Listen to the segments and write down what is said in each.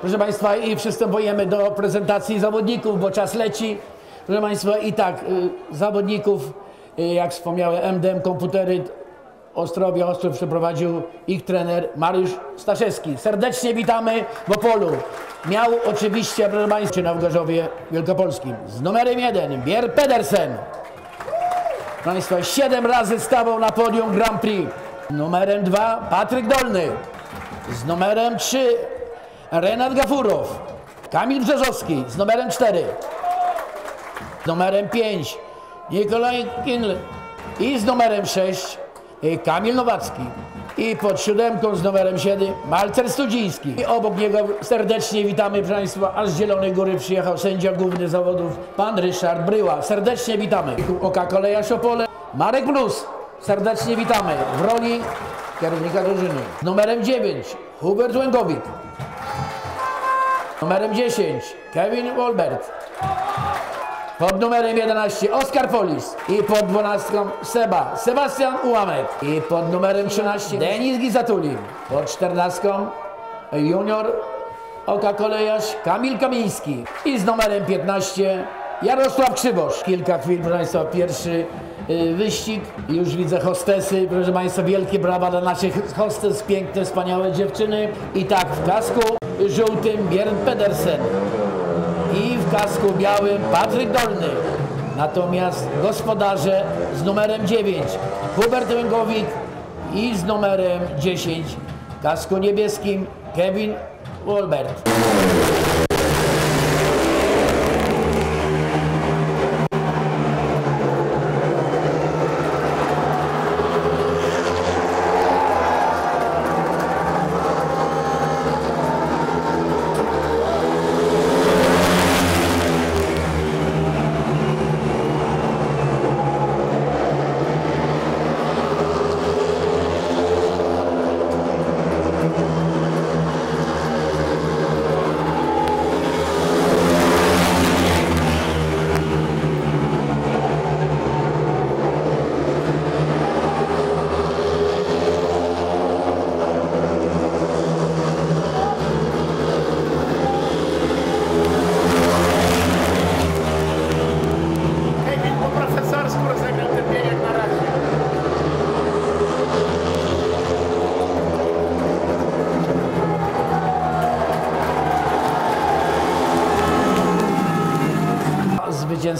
Proszę Państwa, i przystępujemy do prezentacji zawodników, bo czas leci. Proszę Państwa, i tak, y, zawodników, y, jak wspomniałem, MDM Komputery Ostrowia Ostrów przeprowadził ich trener Mariusz Staszewski. Serdecznie witamy w Opolu. Miał oczywiście, proszę Państwa, na w Gorzowie Wielkopolskim. Z numerem jeden Bier Pedersen. Proszę Państwa, siedem razy stawał na podium Grand Prix. Numerem dwa Patryk Dolny. Z numerem 3 Renat Gafurow. Kamil Brzezowski z numerem 4. Z numerem 5 Nikolaj Kinl. I z numerem 6 y, Kamil Nowacki. I pod siódemką z numerem 7 Malcer Studziński. I obok niego serdecznie witamy proszę Państwa, aż z Zielonej Góry przyjechał sędzia główny zawodów, pan Ryszard Bryła. Serdecznie witamy. Oka Koleja Szopole, Marek Plus. Serdecznie witamy w roli kierownika drużyny. Z numerem 9 Hubert Łęgowik. Numerem 10 Kevin Wolbert. Pod numerem 11 Oskar Polis. I pod 12 Seba Sebastian Ułamek. I pod numerem 13 Denis Gizatulin. Pod 14 junior Oka Kolejarz Kamil Kamiński. I z numerem 15 Jarosław Krzywosz. Kilka chwil, proszę Państwa, pierwszy wyścig. Już widzę hostesy. Proszę Państwa, wielkie brawa dla naszych hostes, piękne, wspaniałe dziewczyny. I tak w kasku żółtym Björn Pedersen i w kasku białym Patryk Dolny. Natomiast gospodarze z numerem 9 Hubert Łęgowik i z numerem 10 w kasku niebieskim Kevin Wolbert.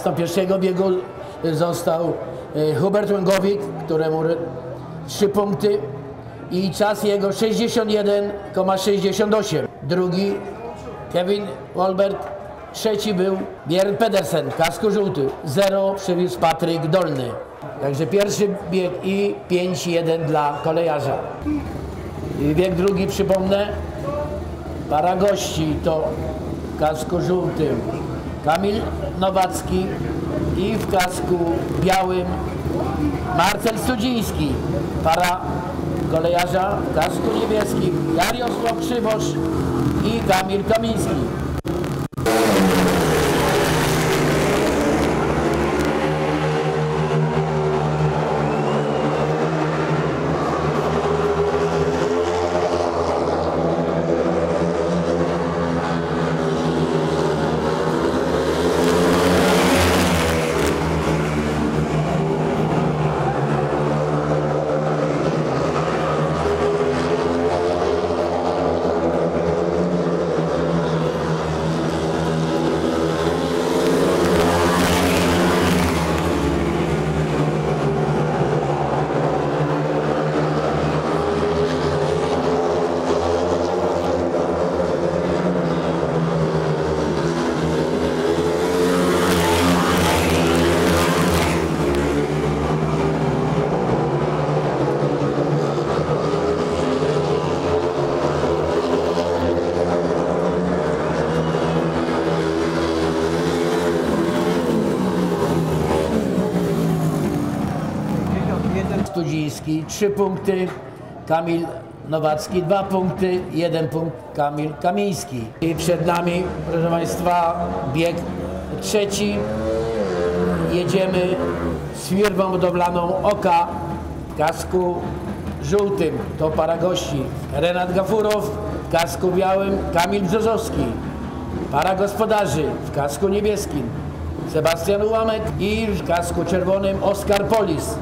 21 biegu y, został y, Hubert Łęgowik, któremu trzy punkty i czas jego 61,68. Drugi Kevin Wolbert, trzeci był Björn Pedersen, kasku żółty. Zero przywiózł Patryk Dolny. Także pierwszy bieg i 5-1 dla kolejarza. I bieg drugi, przypomnę, para gości to kasku żółtym. Kamil Nowacki i w kasku białym Marcel Studziński. Para kolejarza w kasku niebieskim Jarosław Krzywosz i Kamil Kamiński. Studziński 3 punkty, Kamil Nowacki 2 punkty, 1 punkt Kamil Kamiński. I przed nami, proszę Państwa, bieg trzeci. Jedziemy z firmą budowlaną Oka w kasku żółtym. To para gości Renat Gafurow w kasku białym Kamil Brzozowski, para gospodarzy w kasku niebieskim Sebastian Ułamek i w kasku czerwonym Oskar Polis.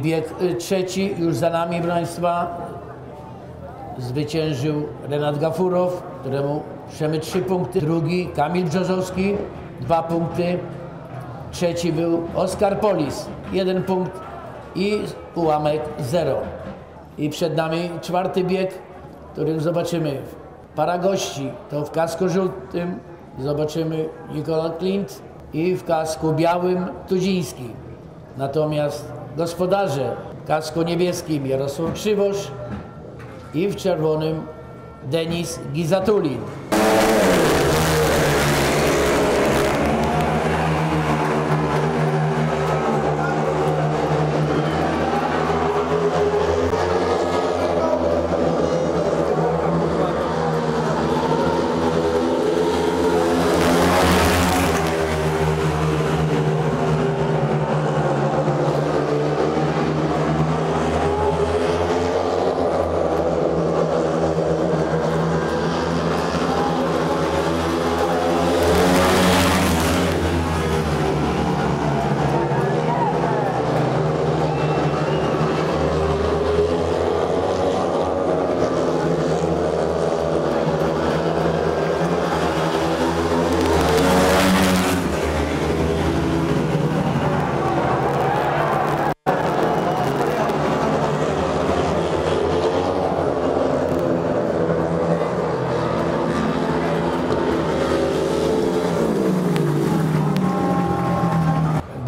I bieg y, trzeci już za nami, proszę Państwa, zwyciężył Renat Gafurow, któremu przemy trzy punkty. Drugi Kamil Brzozowski, dwa punkty. Trzeci był Oskar Polis, jeden punkt i ułamek zero. I przed nami czwarty bieg, który zobaczymy. Para gości to w kasku żółtym zobaczymy Nikola Klint i w kasku białym Tudziński. Natomiast gospodarze w kasku niebieskim Jarosław Krzywosz i w czerwonym Denis Gizatulin.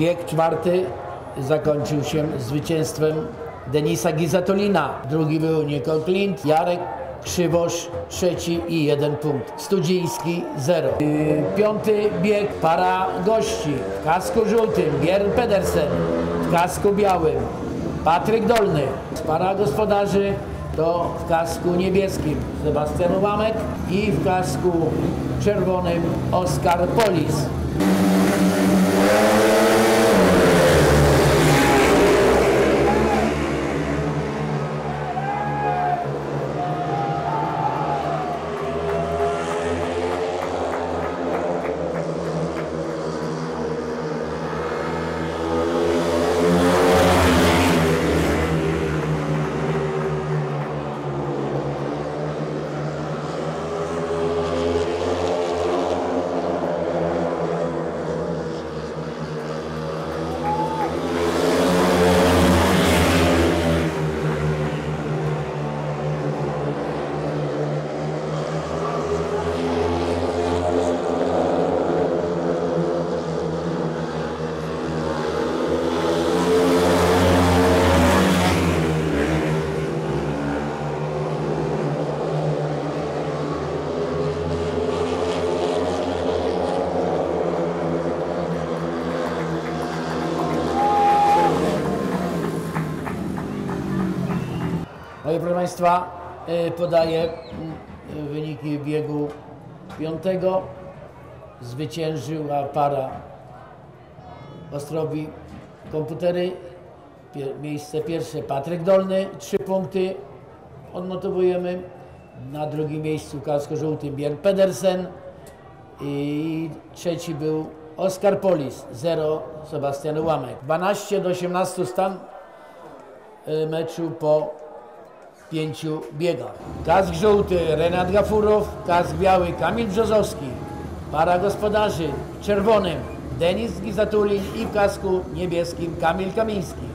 Bieg czwarty zakończył się zwycięstwem Denisa Gizatolina. Drugi był Nikol Klint, Jarek Krzywosz, trzeci i jeden punkt. Studziński zero. Yy, Piąty bieg para gości w kasku żółtym Björn Pedersen, w kasku białym Patryk Dolny. Para gospodarzy to w kasku niebieskim Sebastian Łamek i w kasku czerwonym Oskar Polis. Państwa, y, podaję y, wyniki biegu piątego. Zwyciężyła para Ostrowi Komputery. Miejsce pierwsze Patryk Dolny, trzy punkty odnotowujemy. Na drugim miejscu kasko żółtym Björn Pedersen. I trzeci był Oskar Polis 0 Sebastian Łamek. 12 do 18 stan y, meczu po pięciu biegach. Kask żółty Renat Gafurow, kask biały Kamil Brzozowski. Para gospodarzy w czerwonym Denis Gizatulin i w kasku niebieskim Kamil Kamiński.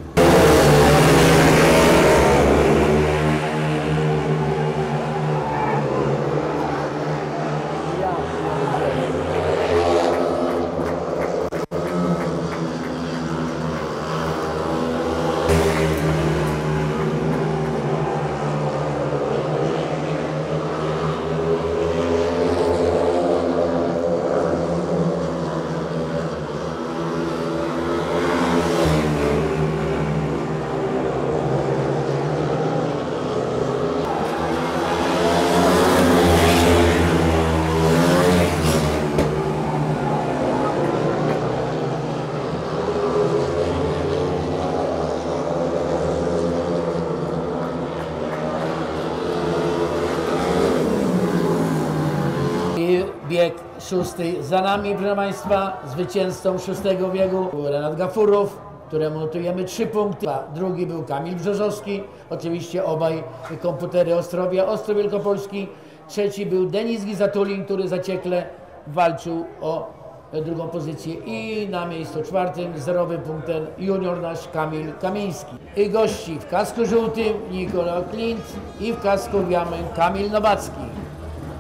I bieg szósty za nami, proszę Państwa, zwycięzcą szóstego biegu był Renat Gafurów, któremu notujemy trzy punkty. Drugi był Kamil Brzozowski, oczywiście obaj komputery Ostrowia, Ostrów Wielkopolski. Trzeci był Denis Gizatulin, który zaciekle walczył o drugą pozycję i na miejscu czwartym zerowym punktem junior nasz Kamil Kamiński. I gości w kasku żółtym Nikola Klint i w kasku białym Kamil Nowacki.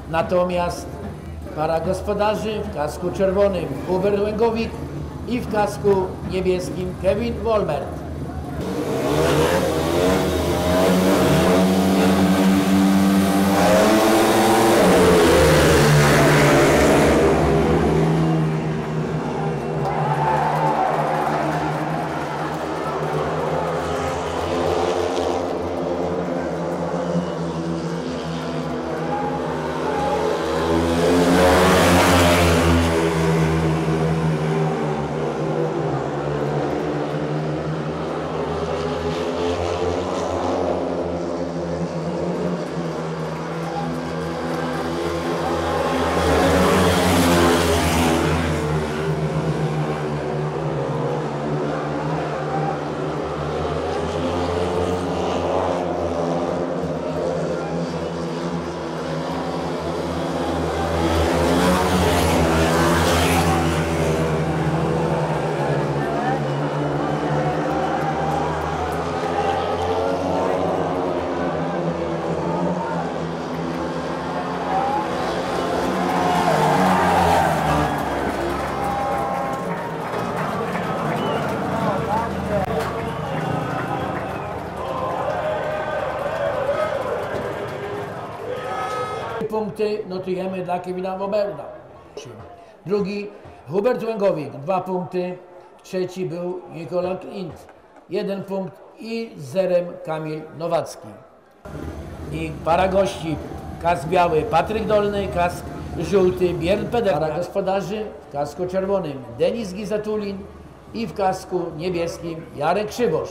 Natomiast para gospodarzy w kasku czerwonym Hubert Łęgowik i w kasku niebieskim Kevin Wolmert. Punkty notujemy dla Kevina Woberda. Drugi Hubert Łęgowik, dwa punkty. Trzeci był Nikola Klint, jeden punkt i zerem Kamil Nowacki. I para gości, kask biały Patryk Dolny, kask żółty Bierl Peder. Para gospodarzy w kasku czerwonym Denis Gizatulin i w kasku niebieskim Jarek Krzywosz.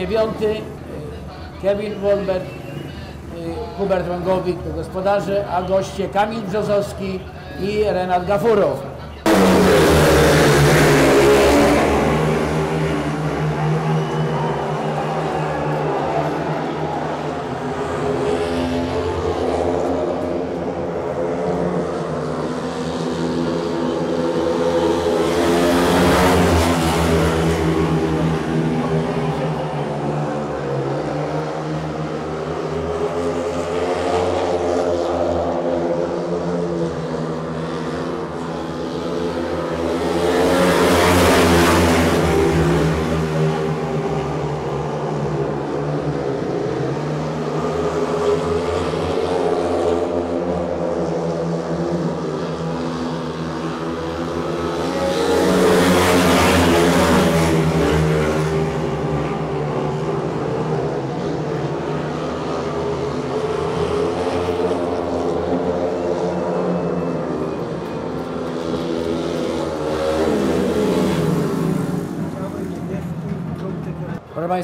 Dziewiąty Kevin Wolbert, y, Hubert Węgowik to gospodarze, a goście Kamil Brzozowski i Renat Gafurow.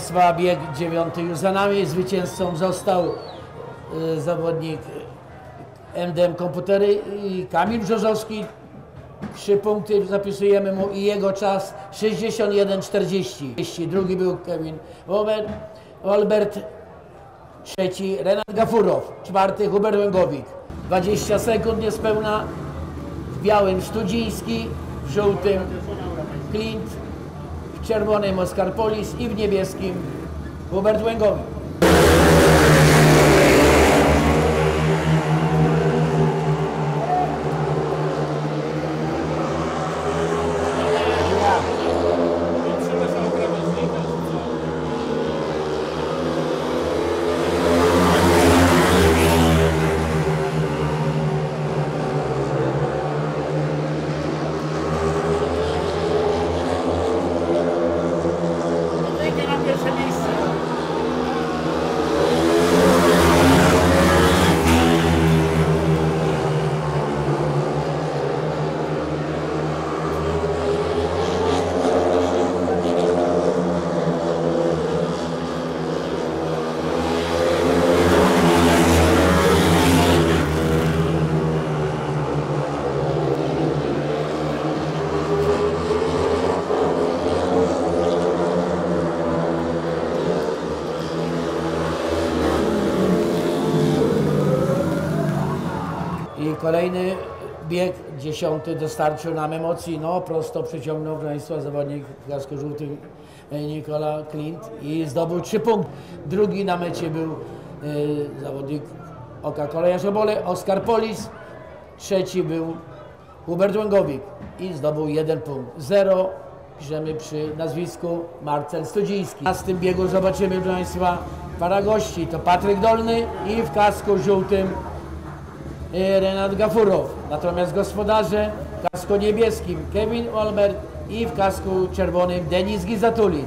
Państwa, bieg dziewiąty już za nami. Zwycięzcą został y, zawodnik MDM Komputery i Kamil Brzozowski. Trzy punkty zapisujemy mu i jego czas 61,40. Drugi był Kevin Wolbert, Wolbert trzeci Renat Gafurow, czwarty Hubert Łęgowik. 20 sekund niespełna, w białym Studziński, w żółtym Clint, w czerwonym Oskar Polis i w niebieskim Hubert Łęgowik. Wyjdzie na pierwsze miejsce. I kolejny bieg, dziesiąty, dostarczył nam emocji. No, prosto przyciągnął Państwa zawodnik żółtym e, Nikola Clint i zdobył trzy punkty. Drugi na mecie był e, zawodnik Oka Kolejarz Obole, Oskar Polis. Trzeci był Hubert Łęgowik i zdobył jeden punkt. Zero piszemy przy nazwisku Marcel Studziński. Na tym biegu zobaczymy, proszę Państwa, para gości. To Patryk Dolny i w kasku żółtym Renat Gafurow. Natomiast gospodarze w kasku niebieskim Kevin Olbert i w kasku czerwonym Denis Gizatulin.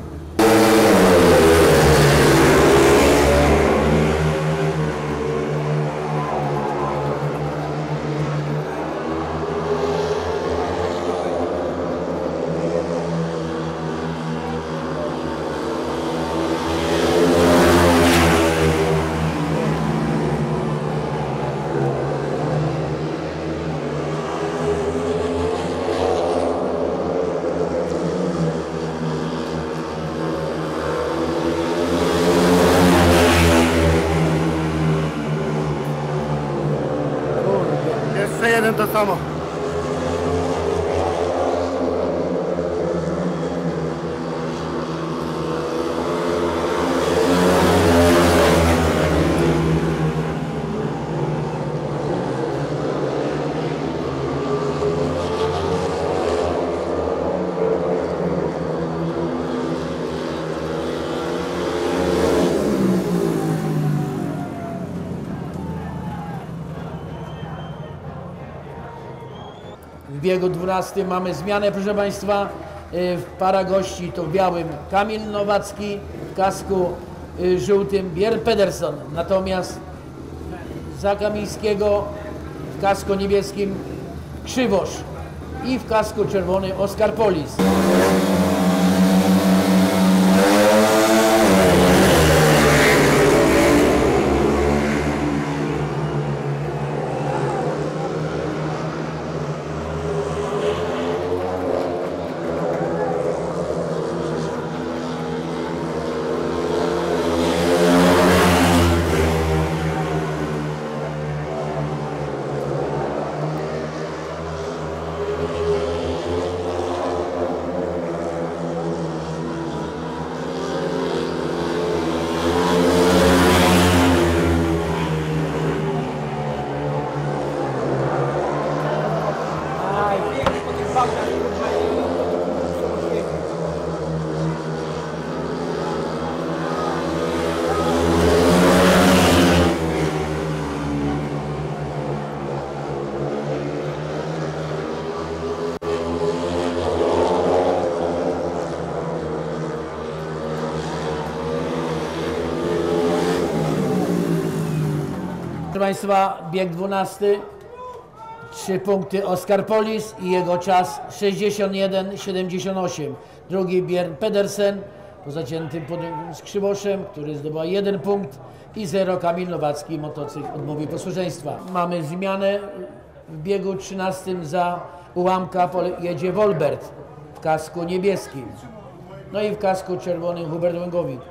Jeszcze jeden to samo. W biegu 12 mamy zmianę, proszę Państwa. Y, para gości to w białym Kamil Nowacki, w kasku y, żółtym Bier Pedersen. Natomiast za Kamińskiego w kasku niebieskim Krzywosz i w kasku czerwonym Oskar Polis. Państwa, bieg 12. Trzy punkty Oskar Polis i jego czas 61,78. Drugi Björn Pedersen, po zaciętym pojedynku z który zdobyła jeden punkt i zero Kamil Nowacki, motocykl odmowy posłuszeństwa. Mamy zmianę w biegu 13 za ułamka jedzie Wolbert w kasku niebieskim. No i w kasku czerwonym Hubert Łęgowik.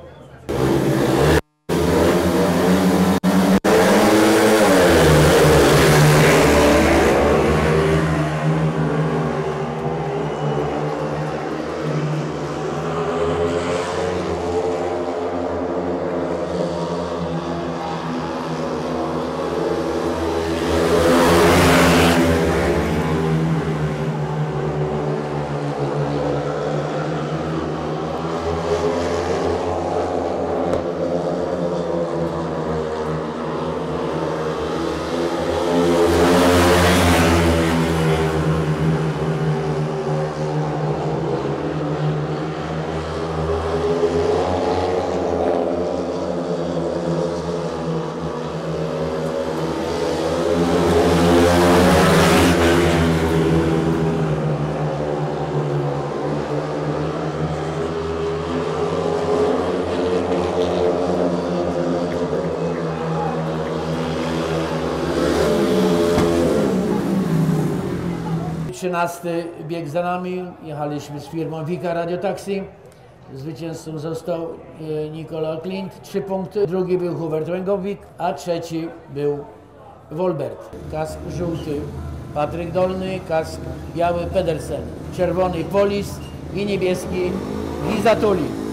Trzynasty bieg za nami. Jechaliśmy z firmą Wika Radio Taxi. Zwycięzcą został e, Nikola Klint, trzy punkty. Drugi był Hubert Łęgowik, a trzeci był Wolbert. Kask żółty Patryk Dolny, kask biały Pedersen, czerwony Polis i niebieski Gizatuli.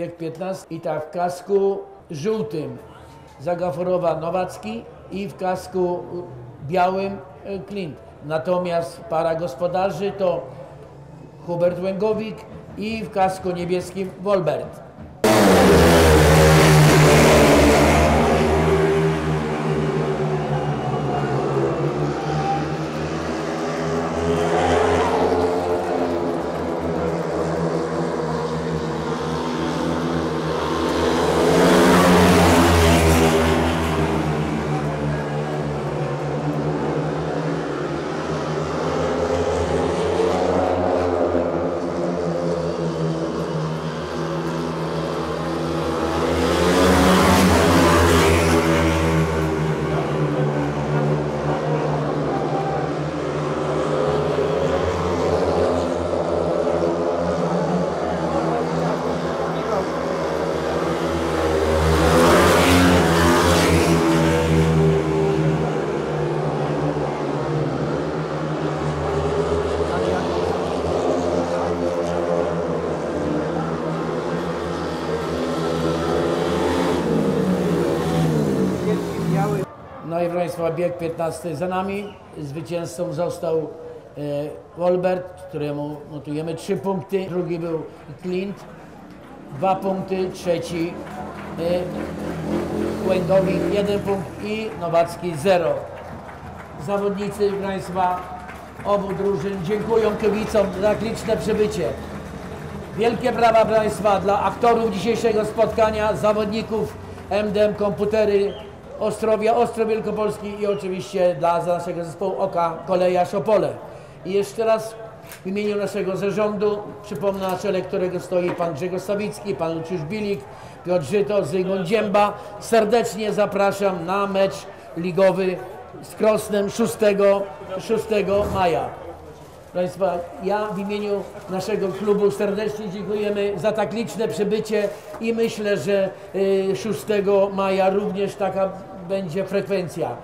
Bieg 15 i tak w kasku żółtym Zagaforowa Nowacki i w kasku białym e, Klint. Natomiast para gospodarzy to Hubert Łęgowik i w kasku niebieskim Wolbert. No i proszę Państwa, bieg 15 za nami. Zwycięzcą został e, Wolbert, któremu notujemy 3 punkty. Drugi był Clint, 2 punkty. Trzeci e, Łęgowik, 1 punkt i Nowacki 0. Zawodnicy, Państwa, obu drużyn dziękują kibicom za liczne przybycie. Wielkie brawa, Państwa, dla aktorów dzisiejszego spotkania, zawodników MDM Komputery Ostrowia, Ostrów Wielkopolski i oczywiście dla naszego zespołu Oka Koleja Szopole. I jeszcze raz w imieniu naszego zarządu przypomnę na czele którego stoi pan Grzegorz Sawicki, pan Luciusz Bilik, Piotr Żyto, Zygmunt Dzięba. Serdecznie zapraszam na mecz ligowy z Krosnem 6, 6 maja. Proszę Państwa, ja w imieniu naszego klubu serdecznie dziękujemy za tak liczne przybycie i myślę, że y, 6 maja również taka będzie frekwencja.